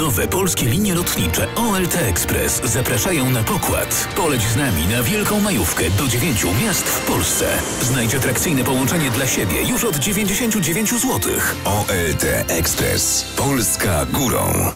Nowe polskie linie lotnicze OLT Express zapraszają na pokład. Poleć z nami na wielką majówkę do dziewięciu miast w Polsce. Znajdź atrakcyjne połączenie dla siebie już od 99 zł. OLT Express. Polska górą.